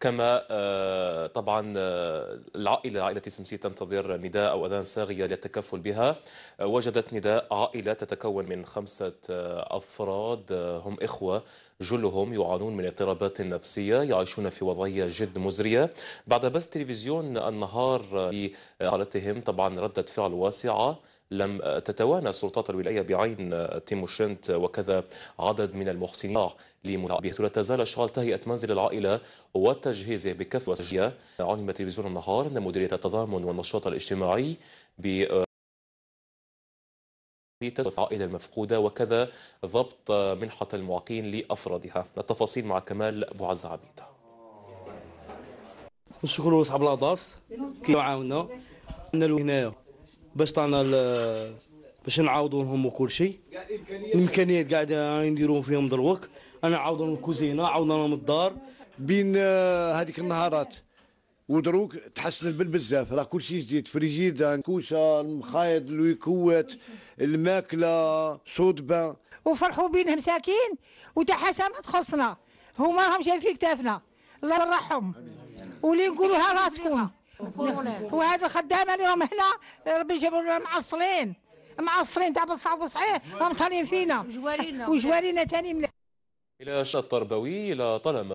كما آه، طبعا آه، العائلة عائلة سمسي تنتظر نداء أو أذان صاغية للتكفل بها. آه، وجدت نداء عائلة تتكون من خمسة أفراد هم إخوة جلهم يعانون من اضطرابات نفسية يعيشون في وضعية جد مزرية. بعد بث تلفزيون النهار لحالتهم طبعا ردة فعل واسعة. لم تتوانى سلطات الولاية بعين تيموشنت وكذا عدد من المحسنين لمتابعته لا تزال اشغال تهيئة منزل العائلة وتجهيزه بكافة وسجية علم تلفزيون النهار. أن مديرية التضامن والنشاط الاجتماعي ب العائلة المفقودة وكذا ضبط منحة المعاقين لأفرادها. التفاصيل مع كمال أبو عز عبيد. نشكروا أصحاب الأضاس كي يعاوننا هنايا باش طانا باش نعاودوا لهم وكل شيء الامكانيات قاعدة نديروا فيهم دروك. أنا عاود لهم الكوزينه عاود لهم الدار. بين آه، هذيك النهارات ودروك تحسن البل بزاف. راه كل شيء جديد. فريجيدا كوشه المخايط الويكوات الماكلة صودبه وفرحوا بينا مساكين وتحسن ما تخصنا هما راهم جايين في كتافنا. الله يرحم. واللي نقولوها راتكم وهذا الخدامه اللي هم هنا ربي جابوا لنا معصلين. معصلين تاع بصح وصحيح. هم طالين فينا. وجوارينا. وجوارينا ثاني إلى التربوي إلى طلمة